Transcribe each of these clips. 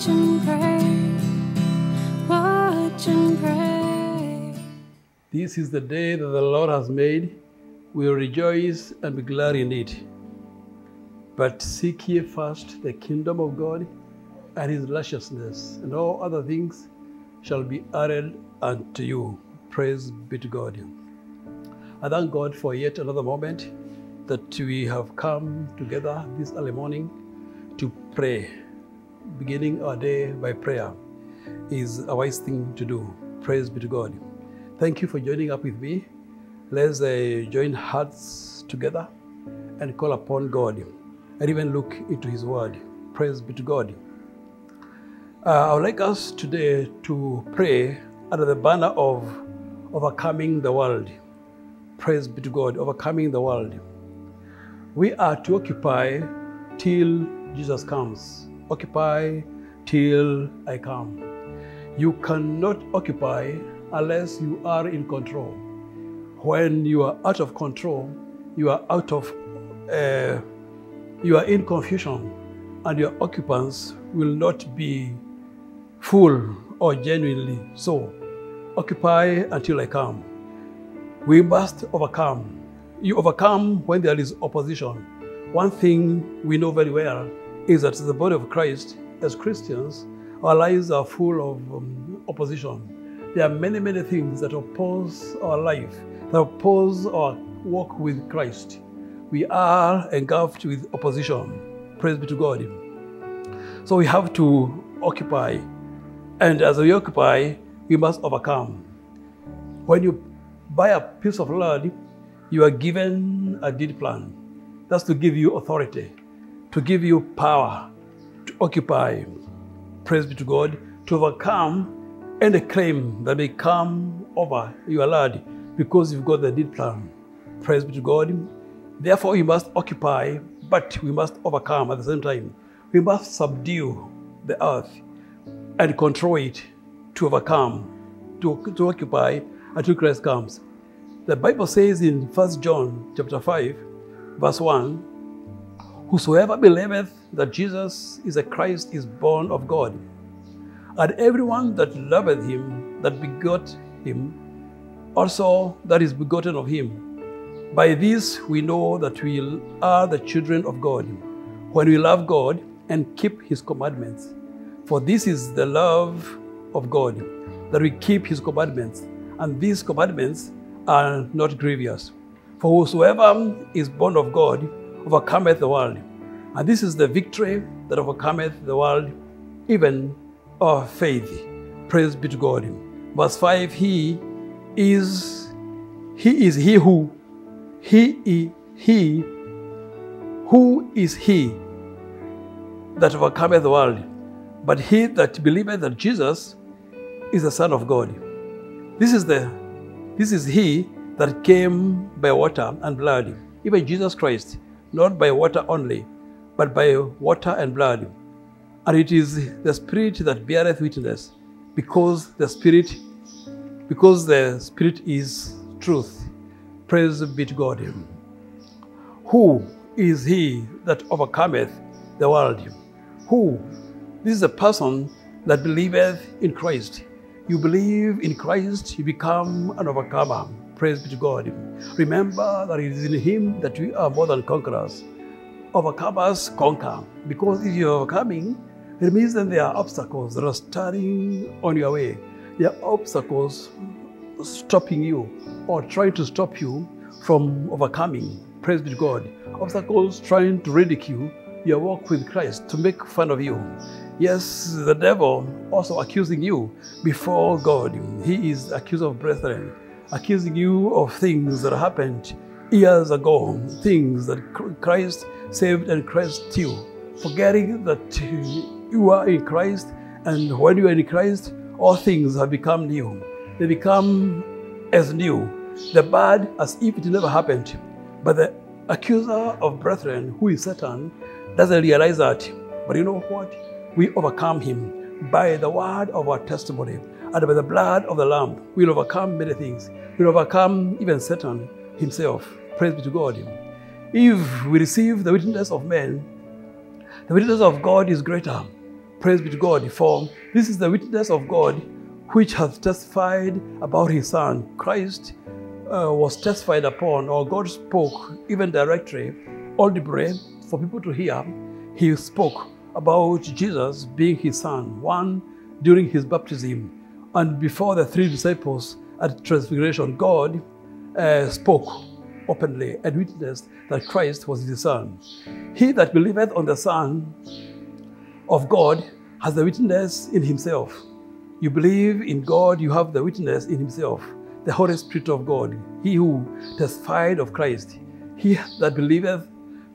Watch and pray. Watch and pray. This is the day that the Lord has made. We will rejoice and be glad in it. But seek ye first the kingdom of God and his righteousness, and all other things shall be added unto you. Praise be to God. I thank God for yet another moment that we have come together this early morning to pray. Beginning our day by prayer is a wise thing to do. Praise be to God. Thank you for joining up with me. Let's uh, join hearts together and call upon God and even look into His Word. Praise be to God. Uh, I would like us today to pray under the banner of overcoming the world. Praise be to God, overcoming the world. We are to occupy till Jesus comes. Occupy till I come. You cannot occupy unless you are in control. When you are out of control, you are out of, uh, you are in confusion, and your occupants will not be full or genuinely so. Occupy until I come. We must overcome. You overcome when there is opposition. One thing we know very well is that the body of Christ, as Christians, our lives are full of um, opposition. There are many, many things that oppose our life, that oppose our walk with Christ. We are engulfed with opposition. Praise be to God. So we have to occupy. And as we occupy, we must overcome. When you buy a piece of land, you are given a deed plan. That's to give you authority, to give you power to occupy. Praise be to God, to overcome any claim that may come over your land because you've got the deed plan. Praise be to God. Therefore, you must occupy, but we must overcome at the same time. We must subdue the earth and control it to overcome, to, to occupy until Christ comes. The Bible says in 1 John chapter 5, verse 1, Whosoever believeth that Jesus is a Christ is born of God. And everyone that loveth him, that begot him, also that is begotten of him. By this we know that we are the children of God, when we love God and keep his commandments. For this is the love of God, that we keep his commandments, and these commandments are not grievous. For whosoever is born of God overcometh the world. And this is the victory that overcometh the world, even our faith. Praise be to God. Verse 5 He is He is he who He is he who is he that overcometh the world, but he that believeth that Jesus is the Son of God. This is the this is he that came by water and blood, even Jesus Christ, not by water only, but by water and blood. And it is the Spirit that beareth witness, because the Spirit, because the Spirit is truth. Praise be to God. Who is he that overcometh the world? Who? This is a person that believeth in Christ. You believe in Christ, you become an overcomer. Praise be to God. Remember that it is in Him that we are more than conquerors. Overcomers conquer. Because if you're overcoming, it means that there are obstacles that are standing on your way. There are obstacles stopping you or trying to stop you from overcoming. Praise be to God. Obstacles trying to ridicule your walk with Christ, to make fun of you. Yes, the devil also accusing you before God. He is accuser of brethren, accusing you of things that happened years ago, things that Christ saved and Christ you, forgetting that you are in Christ, and when you are in Christ, all things have become new. They become as new, the bad as if it never happened. But the accuser of brethren, who is Satan, doesn't realize that. But you know what? We overcome him by the word of our testimony and by the blood of the Lamb. We'll overcome many things. We'll overcome even Satan himself. Praise be to God. If we receive the witness of men, the witness of God is greater. Praise be to God. For this is the witness of God which hath testified about his Son. Christ uh, was testified upon, or God spoke even directly, audibly, for people to hear. He spoke about Jesus being his Son, one during his baptism, and before the three disciples at Transfiguration, God uh, spoke openly and witnessed that Christ was his Son. He that believeth on the Son of God has the witness in himself. You believe in God, you have the witness in himself, the Holy Spirit of God, he who testified of Christ. He that believeth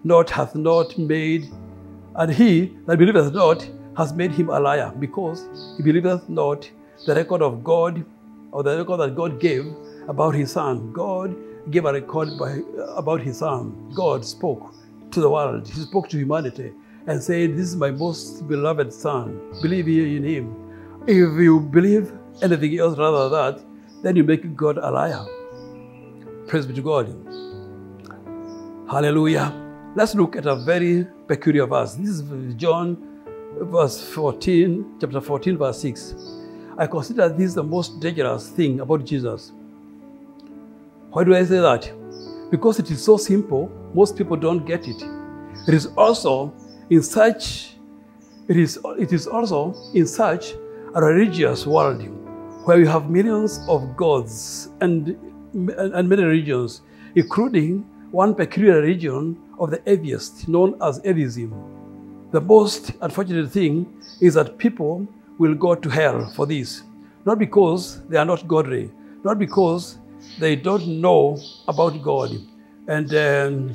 not hath not made, and he that believeth not has made him a liar, because he believeth not the record of God, or the record that God gave about his Son. God gave a record by, about his Son. God spoke to the world, he spoke to humanity, and said, This is my most beloved Son. Believe in him. If you believe anything else rather than that, then you make God a liar. Praise be to God. Hallelujah. Let's look at a very peculiar verse. This is John verse 14, chapter 14, verse 6. I consider this the most dangerous thing about Jesus. Why do I say that? Because it is so simple, most people don't get it. It is also in such it is, it is also in such a religious world where you have millions of gods and, and many religions, including one peculiar religion of the atheists known as atheism. The most unfortunate thing is that people will go to hell for this, not because they are not godly, not because they don't know about God and, um,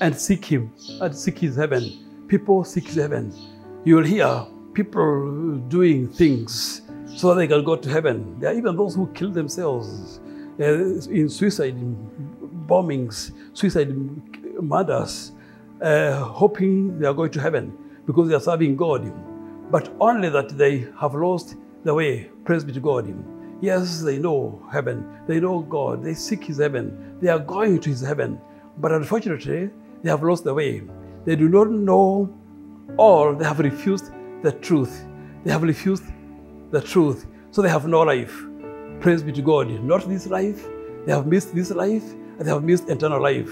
and seek Him and seek His heaven. People seek heaven. You will hear people doing things so that they can go to heaven. There are even those who kill themselves uh, in suicide bombings, suicide murders, uh, hoping they are going to heaven because they are serving God. But only that they have lost the way. Praise be to God. Yes, they know heaven. They know God. They seek His heaven. They are going to His heaven. But unfortunately, they have lost the way. They do not know all. They have refused the truth. They have refused the truth. So they have no life. Praise be to God. Not this life. They have missed this life and they have missed eternal life.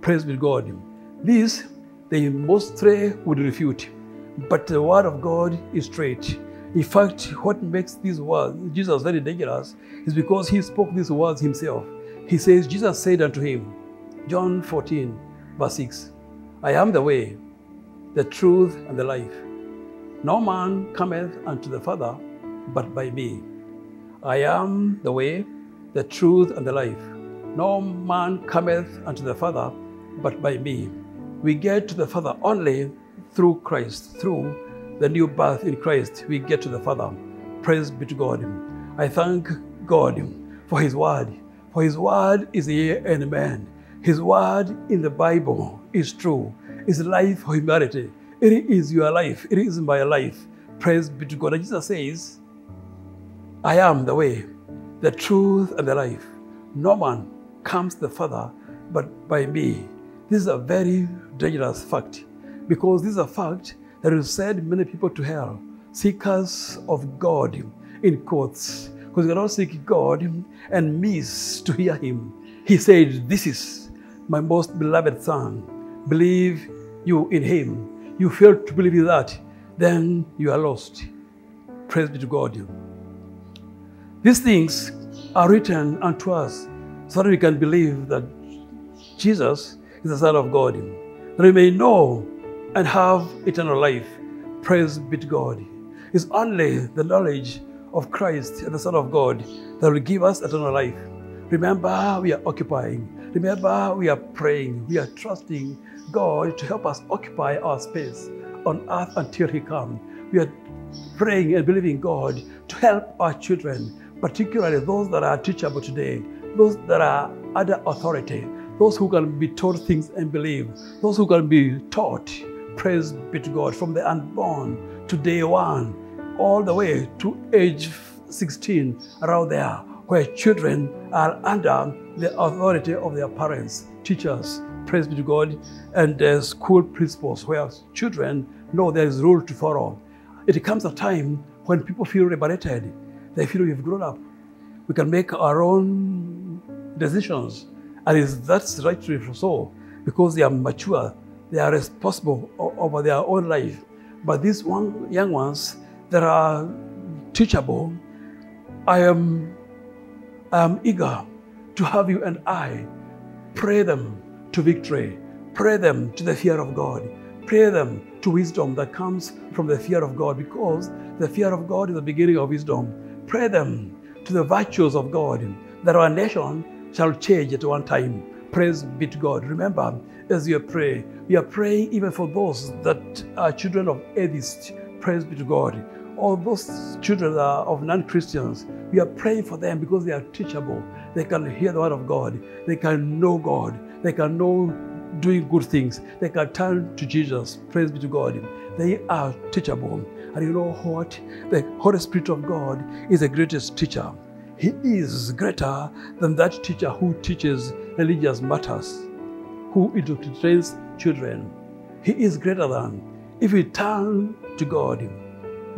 Praise be to God. This they mostly would refute. But the word of God is straight. In fact, what makes these words, Jesus, very dangerous is because he spoke these words himself. He says, Jesus said unto him, John 14, verse 6, I am the way, the truth, and the life. No man cometh unto the Father but by me. I am the way, the truth, and the life. No man cometh unto the Father but by me. We get to the Father only through Christ, through the new birth in Christ. We get to the Father. Praise be to God. I thank God for His word. For His word is yea and amen. His word in the Bible is true. Is life for humanity. It is your life. It is my life. Praise be to God. And Jesus says, I am the way, the truth, and the life. No man comes to the Father but by me. This is a very dangerous fact because this is a fact that will send many people to hell, seekers of God, in quotes, because you cannot seek God and miss to hear Him. He said, This is my most beloved Son. Believe you in Him. You fail to believe in that, then you are lost. Praise be to God. These things are written unto us so that we can believe that Jesus is the Son of God, that we may know and have eternal life. Praise be to God. It's only the knowledge of Christ and the Son of God that will give us eternal life. Remember, we are occupying. Remember, we are praying. We are trusting God to help us occupy our space on earth until He comes. We are praying and believing God to help our children, particularly those that are teachable today, those that are under authority, those who can be taught things and believe, those who can be taught. Praise be to God from the unborn to day one, all the way to age 16, around there, where children are under the authority of their parents, teachers, praise be to God, and uh, school principals, where children know there is rule to follow. It comes a time when people feel liberated. They feel we've grown up. We can make our own decisions. And is that's rightly so because they are mature. They are responsible over their own life. But these one, young ones that are teachable, I am, I am eager to have you and I pray them to victory, pray them to the fear of God, pray them to wisdom that comes from the fear of God because the fear of God is the beginning of wisdom. Pray them to the virtues of God that our nation shall change at one time. Praise be to God. Remember, as you pray, we are praying even for those that are children of atheists. Praise be to God. All those children of non Christians, we are praying for them because they are teachable. They can hear the word of God. They can know God. They can know doing good things. They can turn to Jesus. Praise be to God. They are teachable. And you know what? The Holy Spirit of God is the greatest teacher. He is greater than that teacher who teaches religious matters, who indoctrinates children. He is greater than. If we turn to God,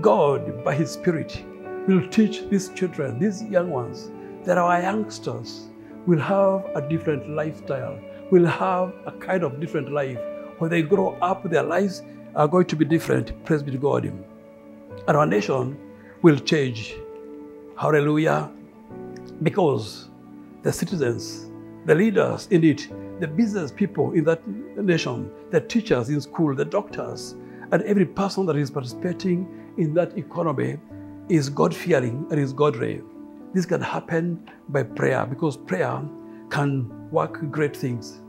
God, by His Spirit, will teach these children, these young ones, that our youngsters will have a different lifestyle, will have a kind of different life. When they grow up, their lives are going to be different. Praise be to God. And our nation will change. Hallelujah. Because the citizens, the leaders in it, the business people in that nation, the teachers in school, the doctors, and every person that is participating in that economy is God fearing and is godly. This can happen by prayer because prayer can work great things.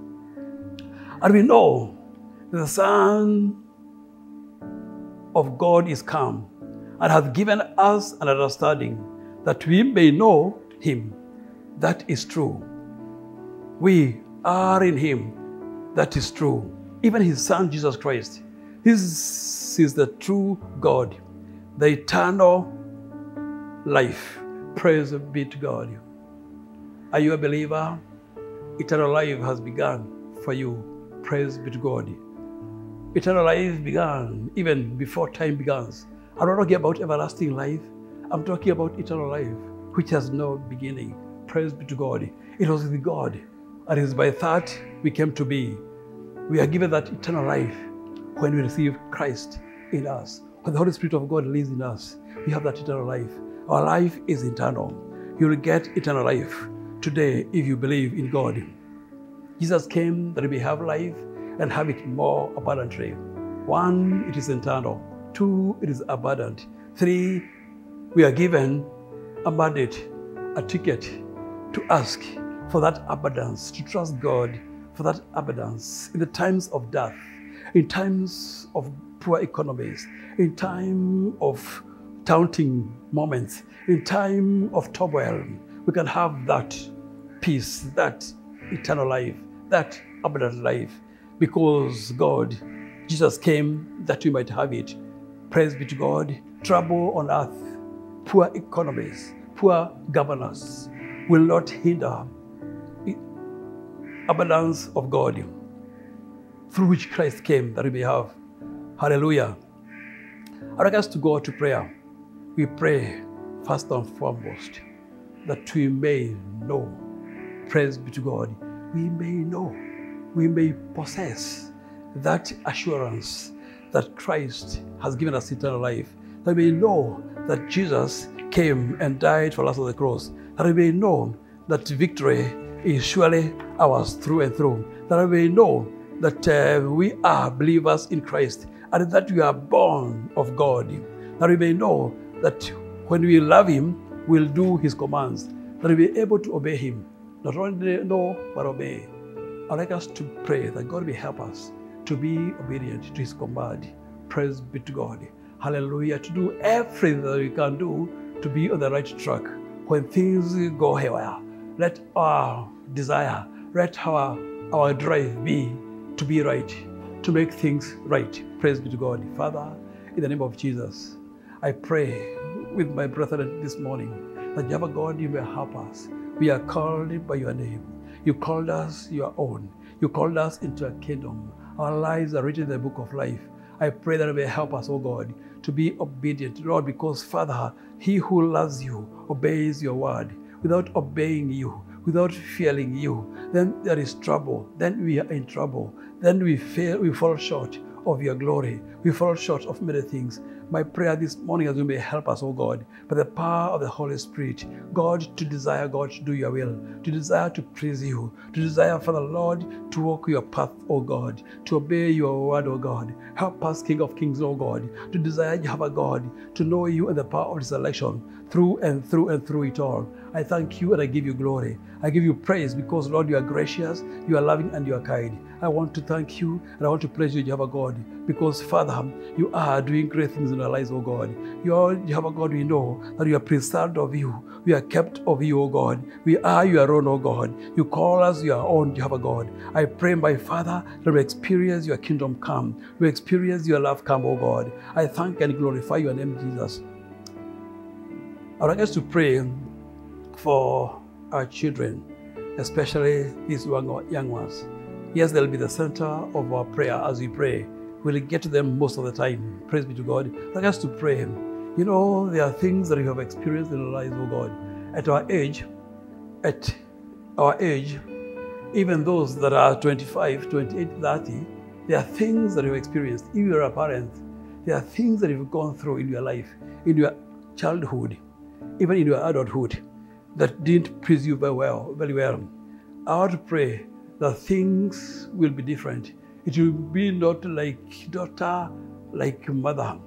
And we know the Son of God is come and hath given us an understanding that we may know him. That is true. We are in him. That is true. Even his son Jesus Christ. This is the true God, the eternal life. Praise be to God. Are you a believer? Eternal life has begun for you. Praise be to God. Eternal life began even before time begins. I'm not talking about everlasting life. I'm talking about eternal life, which has no beginning. Praise be to God. It was with God, and it is by that we came to be. We are given that eternal life when we receive Christ in us. When the Holy Spirit of God lives in us, we have that eternal life. Our life is eternal. You will get eternal life today if you believe in God. Jesus came that we have life and have it more abundantly. One, it is eternal. Two, it is abundant. Three, we are given a mandate, a ticket to ask for that abundance, to trust God for that abundance in the times of death, in times of poor economies, in time of taunting moments, in time of turmoil. We can have that peace, that eternal life, that abundant life, because God, Jesus came that we might have it. Praise be to God. Trouble on earth, poor economies, poor governors will not hinder abundance of God through which Christ came that we may have. Hallelujah. I'd like us to go to prayer. We pray first and foremost that we may know. Praise be to God. We may know. We may possess that assurance that Christ has given us eternal life. That we may know that Jesus came and died for us on the cross. That we may know that victory is surely ours through and through. That we may know that uh, we are believers in Christ and that we are born of God. That we may know that when we love Him, we'll do His commands. That we'll be able to obey Him. Not only know, but obey. I'd like us to pray that God will help us to be obedient to His command. Praise be to God. Hallelujah. To do everything that we can do to be on the right track. When things go haywire, let our desire, let our, our drive be to be right, to make things right. Praise be to God. Father, in the name of Jesus, I pray with my brethren this morning that Jehovah God, you may help us. We are called by your name. You called us your own. You called us into a kingdom. Our lives are written in the book of life. I pray that you may help us, oh God, to be obedient, Lord, because Father, he who loves you obeys your word. Without obeying you, without fearing you, then there is trouble. Then we are in trouble. Then we fail, we fall short of your glory. We fall short of many things. My prayer this morning as you may help us, O God, by the power of the Holy Spirit, God, to desire, God, to do your will, to desire to praise you, to desire, Father Lord, to walk your path, O God, to obey your word, O God. Help us, King of Kings, O God, to desire, Jehovah God, to know you and the power of this election through and through and through it all. I thank you and I give you glory. I give you praise because, Lord, you are gracious, you are loving, and you are kind. I want to thank you and I want to praise you, Jehovah God, because, Father, you are doing great things in our lives, O God. You are, Jehovah God, we know that we are preserved of you. We are kept of you, O God. We are your own, O God. You call us your own, Jehovah God. I pray, my Father, that we experience your kingdom come. We experience your love come, O God. I thank and glorify your name, Jesus. I would like us to pray for our children, especially these young ones. Yes, they'll be the center of our prayer as we pray. We'll get to them most of the time. Praise be to God. Like us to pray. You know, there are things that we have experienced in our lives, oh God. At our age, at our age, even those that are 25, 28, 30, there are things that you've experienced. If you're a parent, there are things that you've gone through in your life, in your childhood, even in your adulthood, that didn't please you very well. Very well. I to pray that things will be different. It will be not like daughter, like mother,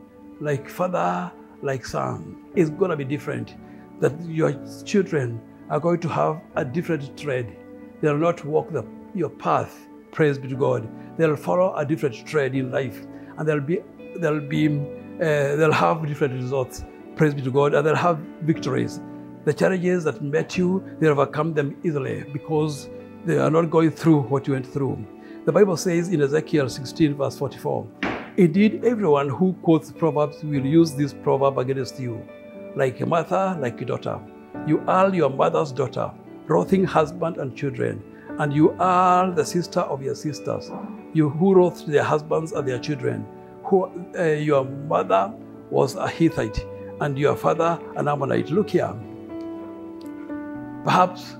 like father, like son. It's going to be different. That your children are going to have a different tread. They'll not walk the, your path. Praise be to God. They'll follow a different tread in life, and they'll be they'll be uh, they'll have different results. Praise be to God, and they'll have victories. The challenges that met you, they overcome them easily because they are not going through what you went through. The Bible says in Ezekiel 16, verse 44, Indeed, everyone who quotes Proverbs will use this proverb against you, like a mother, like a daughter. You are your mother's daughter, wrathing husband and children, and you are the sister of your sisters. You who wrote their husbands and their children, who uh, your mother was a Hittite, and your father an Ammonite. Look here. Perhaps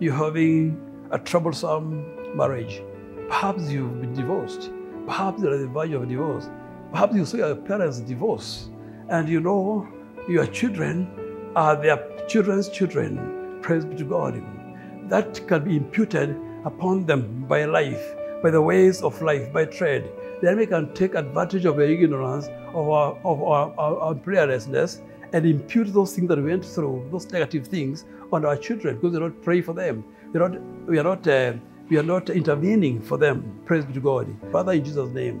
you're having a troublesome marriage. Perhaps you've been divorced. Perhaps there is a verge of divorce. Perhaps you saw your parents divorce, and you know your children are their children's children. Praise be to God. That can be imputed upon them by life, by the ways of life, by trade. The enemy can take advantage of your ignorance, of our, of our, our, our prayerlessness, and impute those things that we went through, those negative things, on our children because we don't pray for them. We're not, we are not, uh, we are not intervening for them. Praise be to God. Father, in Jesus' name,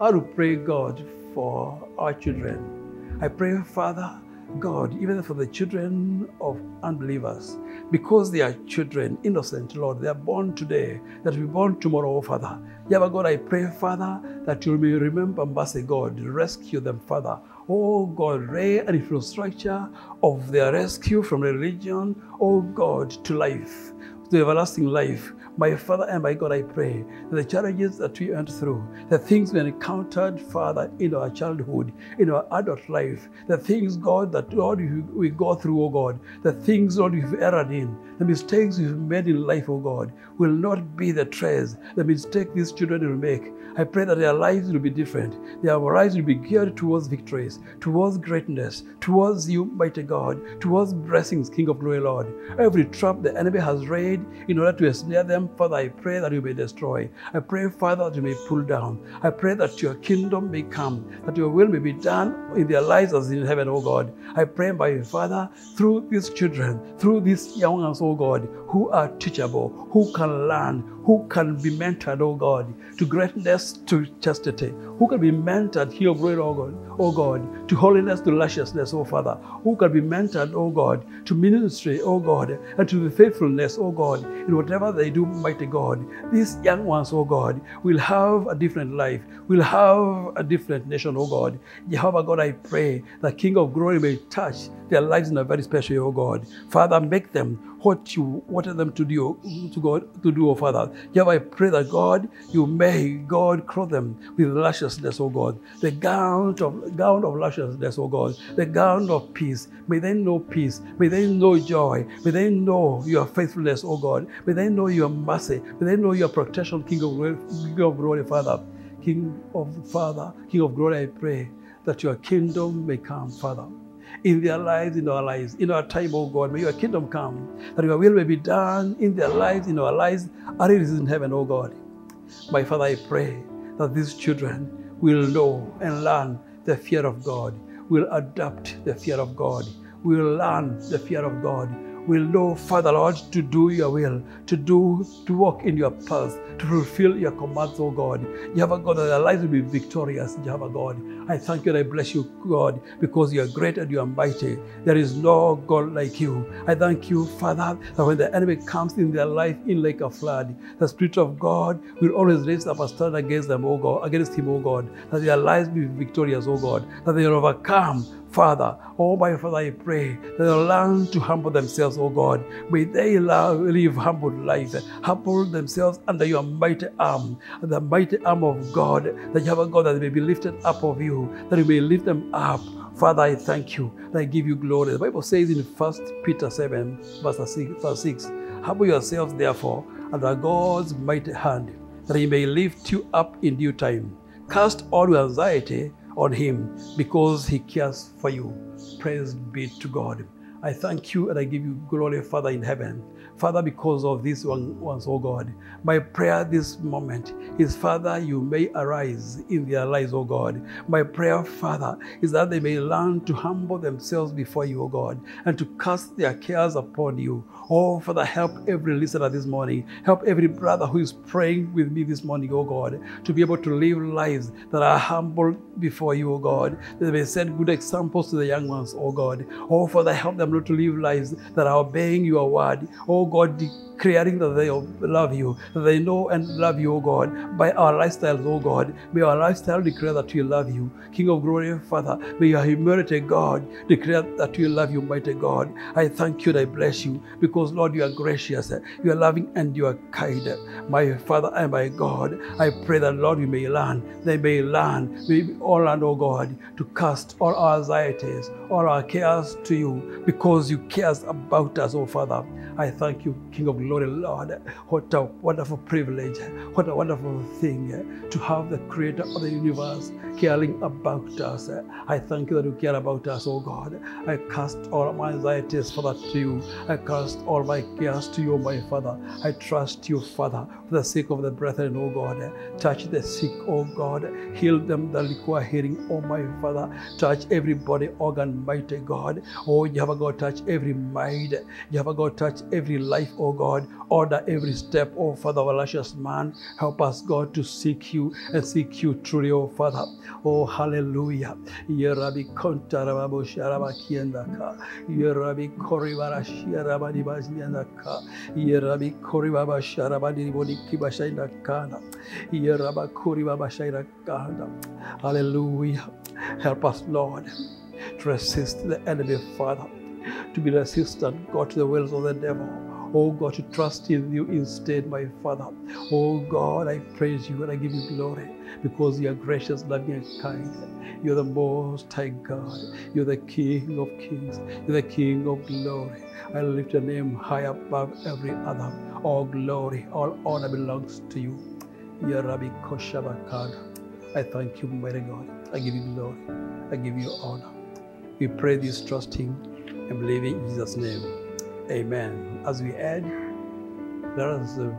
I will pray, God, for our children. I pray, Father, God, even for the children of unbelievers, because they are children, innocent, Lord, they are born today, that will be born tomorrow, Father. Yahweh God, I pray, Father, that you may remember mercy, God, rescue them, Father. Oh God, lay an infrastructure of their rescue from religion, oh God, to life, to everlasting life. My Father and my God, I pray that the challenges that we went through, the things we encountered, Father, in our childhood, in our adult life, the things, God, that Lord we go through, oh God, the things, Lord, we've erred in, the mistakes we've made in life, oh God, will not be the trace, the mistake these children will make. I pray that their lives will be different. Their lives will be geared towards victories, towards greatness, towards you, mighty God, towards blessings, King of glory, Lord. Every trap the enemy has laid in order to ensnare them, Father, I pray that you may destroy. I pray, Father, that you may pull down. I pray that your kingdom may come, that your will may be done in their lives as in heaven, O God. I pray, by my Father, through these children, through these young ones, O God, who are teachable, who can learn, who can be mentored, oh God, to greatness, to chastity, who can be mentored here, great, oh God, oh God, to holiness, to lusciousness, oh Father, who can be mentored, oh God, to ministry, oh God, and to the faithfulness, oh God, in whatever they do, mighty God. These young ones, oh God, will have a different life, will have a different nation, oh God. Jehovah God, I pray that King of glory may touch their lives in a very special way, oh God. Father, make them what you wanted them to do, to God to do, oh Father. Jehovah, I pray that God, you may God clothe them with lusciousness, oh God, the gown of gown of lusciousness, oh God, the gown of peace. May they know peace. May they know joy. May they know your faithfulness, oh God. May they know your mercy. May they know your protection, King of glory, King of glory, Father. King of Father, King of glory, I pray that your kingdom may come, Father in their lives, in our lives, in our time, oh God. May your kingdom come, that your will may be done in their lives, in our lives, as it is in heaven, oh God. My Father, I pray that these children will know and learn the fear of God, will adopt the fear of God, will learn the fear of God, will know, Father Lord, to do your will, to do, to walk in your path, to fulfill your commands, oh God. Jehovah God, that their lives will be victorious, Jehovah God. I thank you and I bless you, God, because you are great and you are mighty. There is no God like you. I thank you, Father, that when the enemy comes in their life in like a flood, the Spirit of God will always raise up a stand against them, oh God, against him, oh God, that their lives be victorious, oh God, that they are overcome Father, oh my Father, I pray that they'll learn to humble themselves, oh God. May they live humble lives, humble themselves under your mighty arm, the mighty arm of God, that you have a God that may be lifted up of you, that you may lift them up. Father, I thank you I give you glory. The Bible says in 1 Peter 7, verse 6, verse 6 Humble yourselves, therefore, under God's mighty hand, that he may lift you up in due time. Cast all your anxiety on him because he cares for you. Praise be to God. I thank you and I give you glory, Father in heaven. Father, because of these one, ones, oh God, my prayer this moment is, Father, you may arise in their lives, oh God. My prayer, Father, is that they may learn to humble themselves before you, oh God, and to cast their cares upon you. Oh, Father, help every listener this morning. Help every brother who is praying with me this morning, oh God, to be able to live lives that are humble before you, oh God. That they may set good examples to the young ones, oh God. Oh, Father, help them not to live lives that are obeying your word. Oh God, declaring that they love you, they know and love you, O God, by our lifestyles, oh God. May our lifestyle declare that we love you. King of glory, Father, may your humility, God, declare that we love you, mighty God. I thank you and I bless you because, Lord, you are gracious, you are loving, and you are kind. My Father and my God, I pray that, Lord, we may learn, they may learn, we all learn, oh God, to cast all our anxieties, all our cares to you because you cares about us, O Father. I thank you, King of glory, Lord. What a wonderful privilege, what a wonderful thing to have the creator of the universe caring about us. I thank you that you care about us, oh God. I cast all my anxieties, Father, to you. I cast all my cares to you, my Father. I trust you, Father, for the sake of the brethren, oh God. Touch the sick, oh God. Heal them that require healing, oh my Father. Touch every body organ, mighty God. Oh, Jehovah God, touch every mind. Jehovah God, touch every life, oh God. Order every step, oh Father, our luscious man. Help us, God, to seek you and seek you truly, oh Father. Oh, hallelujah. Yerabi kontarababo sharaba kiendaka. Yerabi koribara sharaba dibaziendaka. Yerabi koribaba sharaba dibodiki bashaindakana. Yeraba koribaba shaindakana. Hallelujah. Help us, Lord, to resist the enemy, Father to be resistant, God, to the wills of the devil. Oh God, to trust in you instead, my Father. Oh God, I praise you and I give you glory because you are gracious, loving, and kind. You're the most high God. You're the King of kings. You're the King of glory. I lift your name high above every other. All glory, all honor belongs to you. Ya Rabbi Koshabakana. I thank you, mighty God. I give you glory. I give you honor. We pray this trusting and believing in Jesus' name. Amen. As we add, let us uh,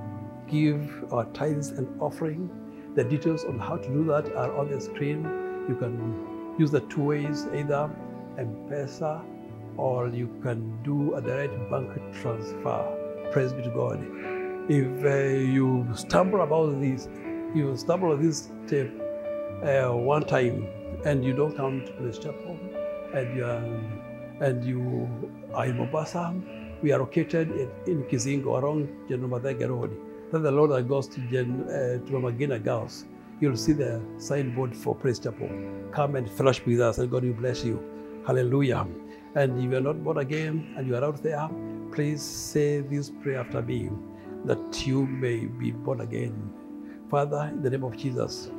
give our tithes and offering. The details on how to do that are on the screen. You can use the two ways, either M-Pesa or you can do a direct bank transfer. Praise be to God. If uh, you stumble about this, you stumble this step uh, one time and you don't come to this chapel and you are and you are in Mombasa, we are located in, in Kizingo around General Mathenge Road. Then the Lord that goes to, Gen, uh, to Magina Girls, you'll see the signboard for Praise Chapel. Come and fellowship with us and God will bless you. Hallelujah. And if you are not born again and you are out there, please say this prayer after me that you may be born again. Father, in the name of Jesus,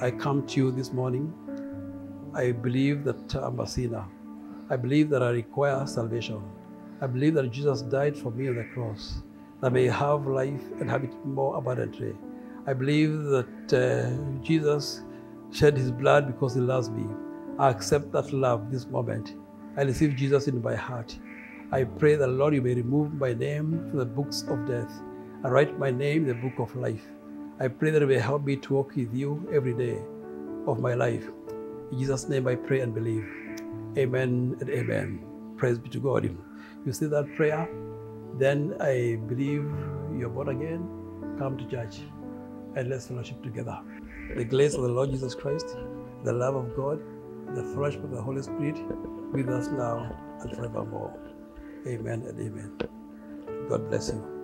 I come to you this morning. I believe that I'm a sinner. I believe that I require salvation. I believe that Jesus died for me on the cross, that I may have life and have it more abundantly. I believe that uh, Jesus shed his blood because he loves me. I accept that love this moment. I receive Jesus in my heart. I pray that, Lord, you may remove my name from the books of death and write my name in the book of life. I pray that you may help me to walk with you every day of my life. In Jesus' name I pray and believe. Amen and amen. Praise be to God. You say that prayer, then I believe you're born again. Come to church and let's fellowship together. The grace of the Lord Jesus Christ, the love of God, the fellowship of the Holy Spirit with us now and forevermore. Amen and amen. God bless you.